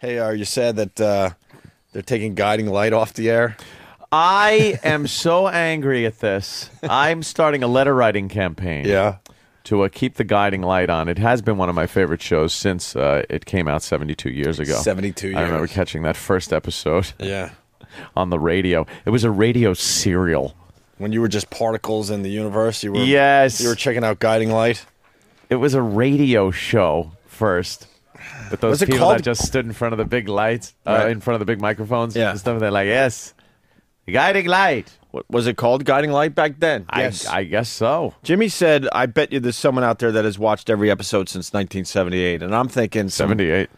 Hey, are you sad that uh, they're taking Guiding Light off the air? I am so angry at this. I'm starting a letter writing campaign. Yeah. To uh, keep the guiding light on. It has been one of my favorite shows since uh, it came out 72 years ago. 72 I remember catching that first episode Yeah. on the radio. It was a radio serial. When you were just particles in the universe, you were Yes. you were checking out Guiding Light. It was a radio show first. But those Was people called- that just stood in front of the big lights, uh, Right. in front of the big microphones Yeah. and stuff, they're like, yes, guiding light. What was it called? Guiding Light back then. I, I guess so. Jimmy said, "I bet you there's someone out there that has watched every episode since 1978." And I'm thinking, some- 78,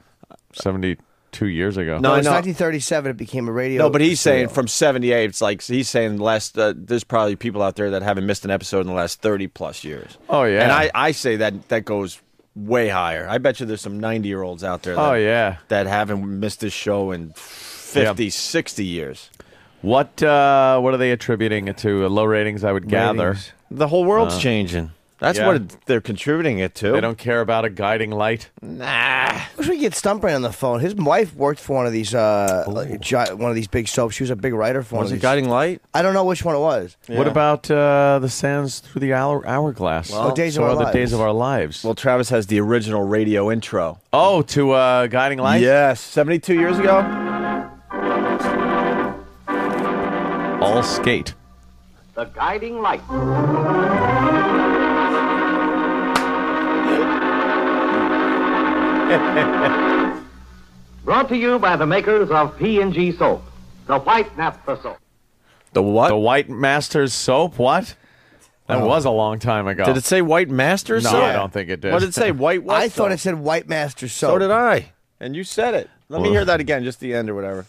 72 years ago. No, No, it's know. 1937. It became a radio. No, but he's saying from 78. It's like he's saying last. Uh, there's probably people out there that haven't missed an episode in the last 30 plus years. Oh, yeah. And I, I say that that goes way higher. I bet you there's some 90 year olds out there. That, Oh, yeah. that haven't missed this show in 50, 60 years. What uh, what are they attributing it to? Low ratings, I would gather. Ratings. The whole world's Uh, changing. That's yeah. what it, they're contributing it to. They don't care about a guiding light. Nah. I wish we could get Stunt Brain on the phone. His wife worked for one of these, uh, like, gi- one of these big soaps. She was a big writer for one Was of it these. Guiding Light? I don't know which one it was. What about uh, the sands through the hour- hourglass? Oh, Days so of Our are the Lives. days of our lives. Well, Travis has the original radio intro. oh, to uh, guiding light. Yes, 72 years ago. All skate. The guiding light. Brought to you by the makers of P&G soap, the white naphtha soap. The what? The White Masters soap. What? That Oh. was a long time ago. Did it say White Masters? No, soap? I don't think it did. What did it say? White what? I thought soap? it said White Master soap. So did I. And you said it. Let me hear that again, just the end or whatever.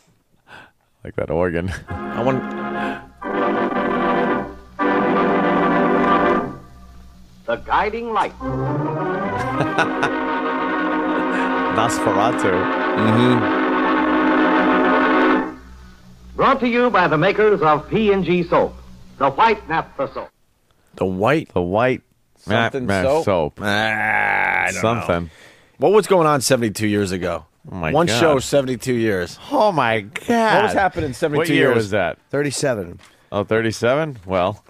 like that organ? I want. The guiding light. Nosferatu. Brought to you by the makers of P&G soap, the white naphtha soap. The white The White Ma- something Ma- soap. soap. Ah, I don't know. Something. What was going on 72 years ago? Oh my god One God. show, 72 years. Oh my God. What was happening 72 years? What year years? was that? 37. Oh, 37? Well,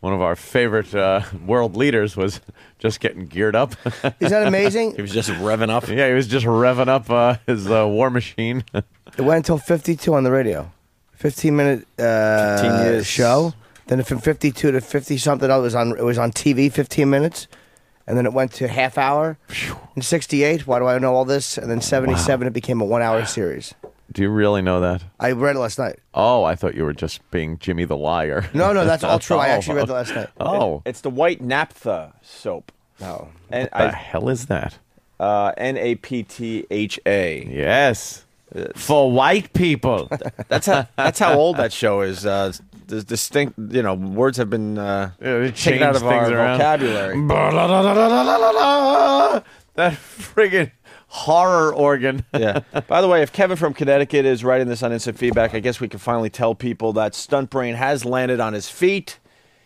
one of our favorite uh, world leaders was just getting geared up. Is that amazing? He was just revving up. yeah, he was just revving up uh, his uh, war machine. It went until 52 on the radio. 15 minute uh, 15 years. show. Then from 52 to 50 something, it was on it was on TV 15 minutes. And then it went to half hour. In 68, why do I know all this? And then 77, it became a one hour series. Do you really know that? I read it last night. Oh, I thought you were just being Jimmy the liar. No, no, that's all true. I Oh. actually read it last night. Oh, It's the white naphtha soap. No. And the I, hell is that? uh, N A P T H A. Yes. For white people. That's how that's how old that show is. Uh, there's distinct, you know, words have been uh, Yeah, they taken out of our around. vocabulary. that friggin' horror organ. yeah. By the way, if Kevin from Connecticut is writing this on instant feedback, I guess we can finally tell people that Stunt Brain has landed on his feet.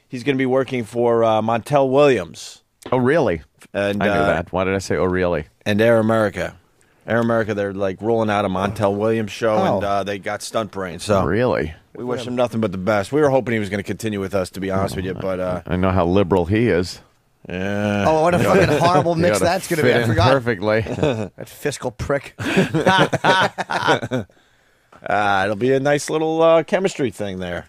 He's going to be working for uh, Montel Williams Oh, really? and I knew uh, that. Why did I say, oh, really? and Air America. Air America, they're like rolling out a Montel Williams show, Oh. and uh, they got Stunt Brain. So Really? we wish him nothing but the best. We were hoping he was going to continue with us, to be honest with you, but uh, I know how liberal he is. Yeah. Oh, what a fucking horrible mix that's going to be. I forgot. perfectly. That fiscal prick. Uh, it'll be a nice little uh, chemistry thing there.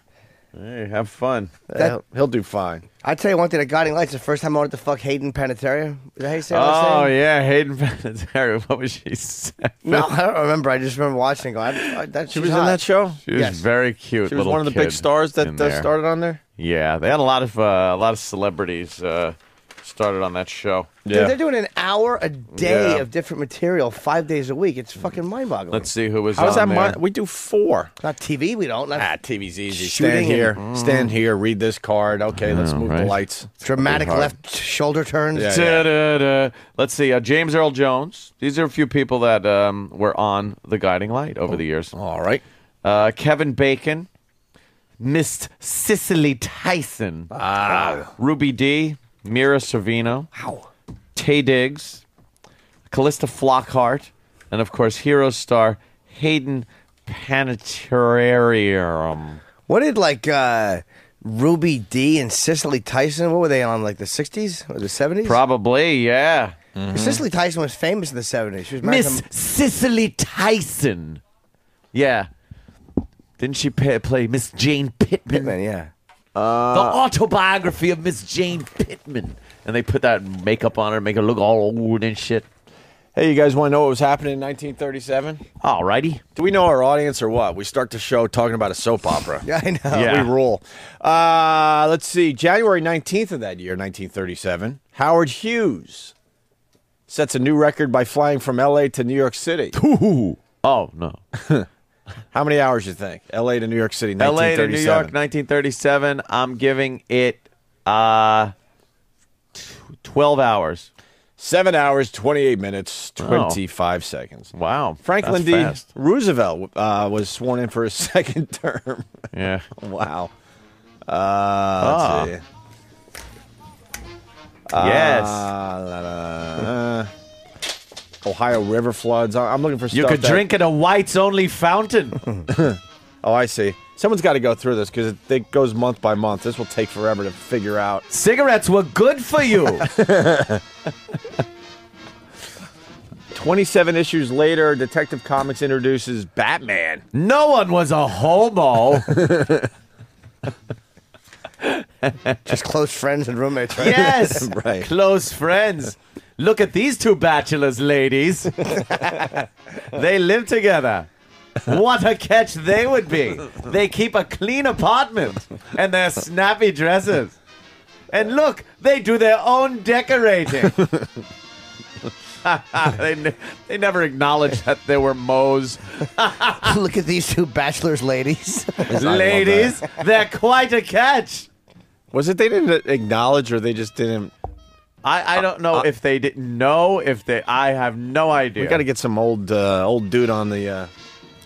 hey, have fun. That- he'll, he'll do fine. I tell you one thing, the Guiding Lights, the first time I wanted to fuck Hayden Panettiere. Is that how you say her Oh name? yeah, Hayden Panettiere. What was she? saying? No, I don't remember. I just remember watching and going, I, I, that, She was in that show. She was Yes. very cute. She was little one of the big kid stars that in uh, there. started on there. Yeah, they had a lot of uh, a lot of celebrities uh, started on that show. Dude, they're doing an hour a day Yeah. of different material five days a week. It's fucking mind boggling. Let's see who was How's that? on there. Mon- we do four. Not TV, we don't. Not Ah, TV's easy. Shooting Stand here. and- Stand here. Read this card. Okay, let's Yeah, move the right. lights. dramatic hard. left shoulder turns. Yeah. Da-da-da. Let's see. Uh, James Earl Jones. These are a few people that um, were on the Guiding Light over the years. All right. Uh, Kevin Bacon, Miss Cicely Tyson, Ah. Ruby Dee, Mira Sorvino, Taye Diggs, Calista Flockhart, and of course, Hero star Hayden Planetarium. What did like uh, Ruby Dee and Cicely Tyson? What were they on? Like the '60s or the '70s? Probably, yeah. Cicely Tyson was famous in the '70s. She was Miss to- Cicely Tyson. Yeah. Didn't she pa play Miss Jane Pittman? Pittman. Yeah. The autobiography of Miss Jane Pittman. And they put that makeup on her, make her look all old and shit. Hey, you guys want to know what was happening in 1937? Alrighty. Do we know our audience or what? We start the show talking about a soap opera. Yeah, I know. Yeah. We rule. Uh, let's see. January 19th of that year, 1937, Howard Hughes sets a new record by flying from L.A. to New York City. Oh, no. How many hours you think? L.A. to New York City, LA to New York, 1937. I'm giving it uh, tw- 12 hours. Seven hours, 28 minutes, 25 seconds. Wow. Franklin D. fast. Roosevelt uh, was sworn in for his second term. Yeah. wow. Uh, let's see. yes. Uh, la, la, uh, Ohio River floods. I- I'm looking for stuff. you could that- drink at a whites only fountain. Oh, I see. Someone's got to go through this because it, it goes month by month. This will take forever to figure out. Cigarettes were good for you. 27 issues later, Detective Comics introduces Batman. no one was a homo. Just close friends and roommates, right? yes. Right. Close friends. Look at these two bachelors, ladies. they live together. What a catch they would be. They keep a clean apartment and their snappy dresses. And look, they do their own decorating. they, ne- they never acknowledged that there were mows. Look at these two bachelors, ladies. Ladies, they're quite a catch. Was it they didn't acknowledge or they just didn't? I, I don't know if they didn't know, if they. I have no idea. We got to get some old uh, old dude on the uh,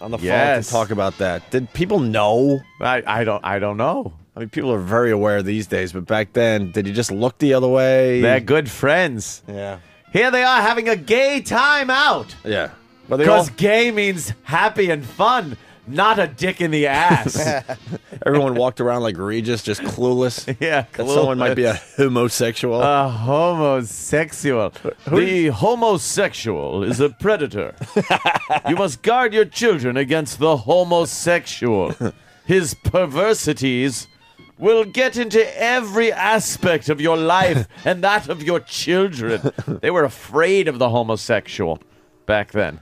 on the phone Yes. to talk about that. Did people know? I, I don't. I don't know. I mean, people are very aware these days, but back then, did you just look the other way? They're good friends. Yeah. Here they are having a gay time out. Yeah. But they all, Because gay means happy and fun, not a dick in the ass. everyone walked around like Regis, just clueless. yeah, That someone might be a homosexual. a homosexual. The homosexual is a predator. you must guard your children against the homosexual. His perversities will get into every aspect of your life and that of your children. They were afraid of the homosexual back then.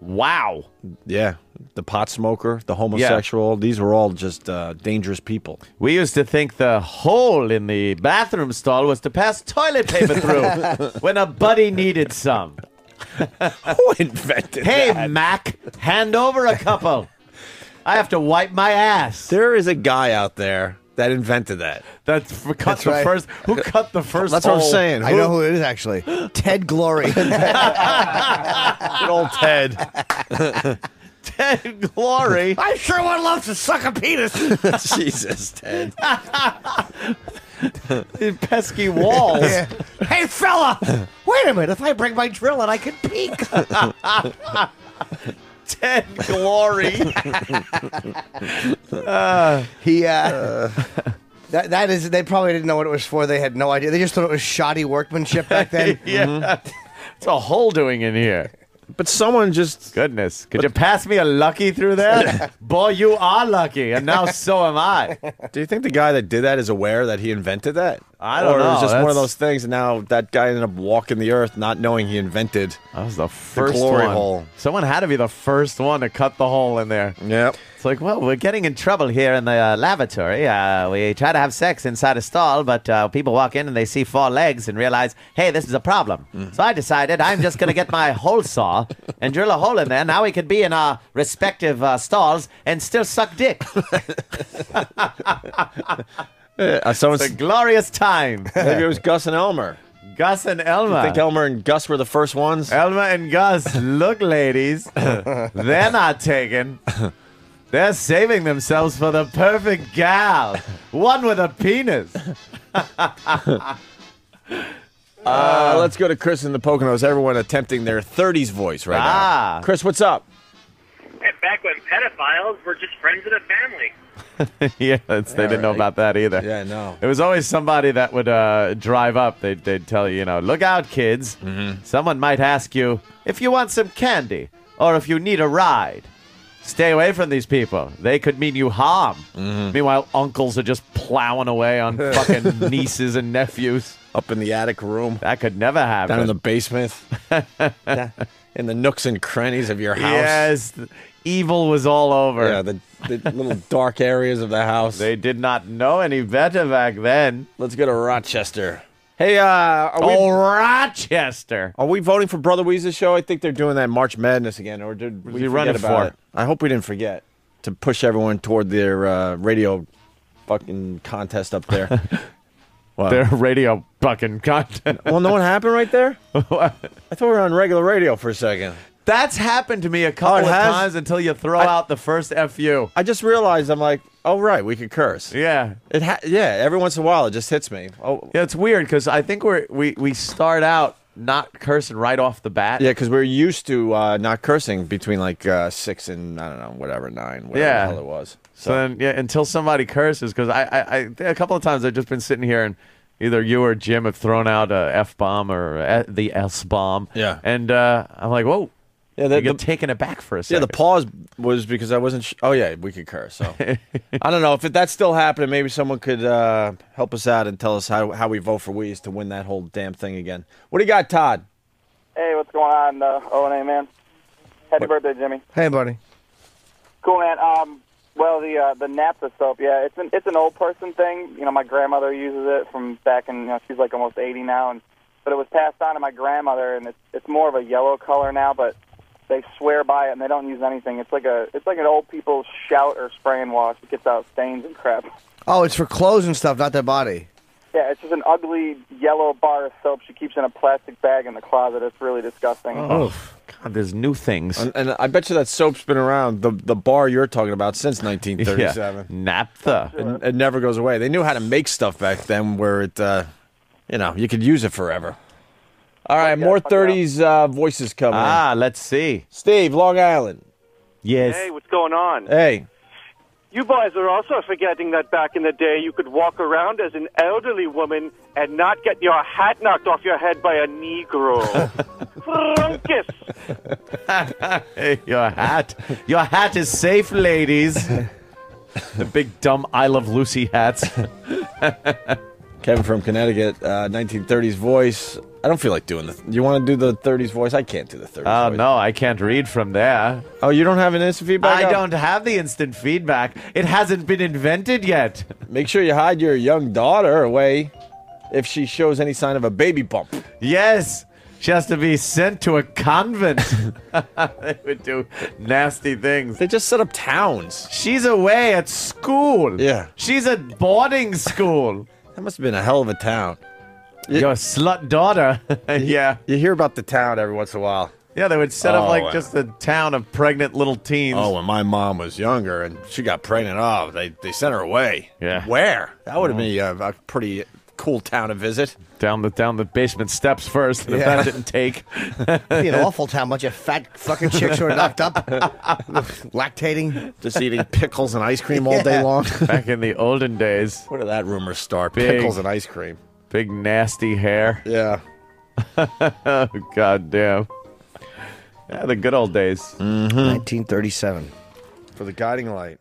Wow. yeah. The pot smoker, the homosexual, these were all just uh, dangerous people. We used to think the hole in the bathroom stall was to pass toilet paper through when a buddy needed some. Who invented Hey, that? Mac, hand over a couple. I have to wipe my ass. There is a guy out there that invented that. That's for cut That's the right. first. Who cut the first? That's what I'm hole? saying. I know who it is actually. Ted Glory. Good old Ted. Ted Glory. I sure would love to suck a penis. Jesus, Ted. in pesky walls. hey, fella. Wait a minute. If I bring my drill and I can peek. Ted Glory. He, uh, that, that is, they probably didn't know what it was for. They had no idea. They just thought it was shoddy workmanship back then. yeah. What's a hole doing in here? But someone just Goodness. Could you pass me a lucky through there? Boy, you are lucky, and now so am I. Do you think the guy that did that is aware that he invented that? I don't or know. it's just one of those things, and now that guy ended up walking the earth not knowing he invented. That was the first glory one. hole. Someone had to be the first one to cut the hole in there. Yep. It's like, well, we're getting in trouble here in the uh, lavatory. Uh, we try to have sex inside a stall, but uh, people walk in and they see four legs and realize, hey, this is a problem. So I decided I'm just going to get my hole saw and drill a hole in there. Now we could be in our respective uh, stalls and still suck dick. Uh, someone, It's a glorious time. maybe it was Gus and Elmer. Gus and Elmer. I Elma. think Elmer and Gus were the first ones. Elma and Gus, look, ladies, they're not taken. They're saving themselves for the perfect gal, one with a penis. Uh, let's go to Chris in the Poconos. Everyone attempting their 30s voice right Ah. now. Chris, what's up? Hey, back when pedophiles were just friends of the family. yeah, that's, they didn't know right. about that either. Yeah, no. It was always somebody that would uh, drive up. They'd, they'd tell you, you know, look out, kids. Mm-hmm. Someone might ask you if you want some candy or if you need a ride. Stay away from these people. They could mean you harm. Mm-hmm. Meanwhile, uncles are just plowing away on fucking nieces and nephews. Up in the attic room, That could never happen. down in the basement, in the nooks and crannies of your house. Yes, evil was all over. Yeah, the, the little dark areas of the house. they did not know any better back then. Let's go to Rochester. Hey, uh, are we, Oh, Rochester. are we voting for Brother Wease's show? I think they're doing that March Madness again, or did we he forget running about for? it? I hope we didn't forget to push everyone toward their uh, radio fucking contest up there. What? Their radio fucking content. well, no one happened right there. I thought we were on regular radio for a second. That's happened to me a couple Oh, of has? times until you throw I- out the first FU. I just realized I'm like, oh right, we could curse. Yeah. It ha- yeah, every once in a while it just hits me. Oh Yeah, it's weird because I think we're, we, we start out not cursing right off the bat. yeah, because we're used to uh, not cursing between like uh, six and I don't know whatever nine, whatever Yeah. the hell it was. So then, yeah, until somebody curses, because I, I, I, a couple of times I've just been sitting here and either you or Jim have thrown out a f bomb or uh, the s bomb. Yeah. and uh, I'm like, whoa, Yeah, you the, get the, taken aback for a second. yeah, the pause was because I wasn't. Sh- oh yeah, we could curse. So I don't know if it, that's still happening. Maybe someone could uh, help us out and tell us how how we vote for Wease to win that whole damn thing again. What do you got, Todd? Hey, what's going on, uh, O and A man? Happy birthday, Jimmy. Hey, buddy. Cool, man. Um, well, the uh, the naphtha soap, yeah, it's an it's an old person thing. You know, my grandmother uses it from back in. You know, she's like almost eighty now, and but it was passed on to my grandmother, and it's it's more of a yellow color now, but they swear by it and they don't use anything. It's like a it's like an old people's shout or spray and wash. It gets out stains and crap. Oh, it's for clothes and stuff, not their body. Yeah, it's just an ugly yellow bar of soap she keeps in a plastic bag in the closet. It's really disgusting. oh, God, there's new things. And, and I bet you that soap's been around the the bar you're talking about since 1937. Yeah. Naphtha. It, it never goes away. They knew how to make stuff back then where it, uh, you know, you could use it forever. All right, more fuck it up. 30s uh, voices coming in. Ah, let's see. Steve, Long Island. Yes. Hey, what's going on? Hey, You boys are also forgetting that back in the day you could walk around as an elderly woman and not get your hat knocked off your head by a Negro. Frunkus! Hey, your hat. Your hat is safe, ladies. the big dumb I Love Lucy hats. Kevin from Connecticut, uh, 1930s voice. I don't feel like doing the. You want to do the 30s voice? I can't do the 30s. Oh voice. no, I can't read from there. Oh, you don't have an instant feedback? I don't have the instant feedback. It hasn't been invented yet. Make sure you hide your young daughter away if she shows any sign of a baby bump. Yes. She has to be sent to a convent. they would do nasty things. They just set up towns. She's away at school. Yeah. She's at boarding school. That must have been a hell of a town. Your slut daughter. yeah. You hear about the town every once in a while. Yeah, they would set Oh, up like wow. just a town of pregnant little teens. Oh, when my mom was younger and she got pregnant, oh, they, they sent her away. Yeah. Where? That would have been a, a pretty cool town to visit. down the down the basement steps first, and if Yeah. that didn't take, It'd be an awful town. Bunch of fat fucking chicks who are knocked up, lactating. Just eating pickles and ice cream all day Yeah. long. back in the olden days, Where did that rumor start? Big. Pickles and ice cream. big nasty hair. Yeah. Oh god damn. Yeah, the good old days. Mm-hmm. 1937. For the guiding light.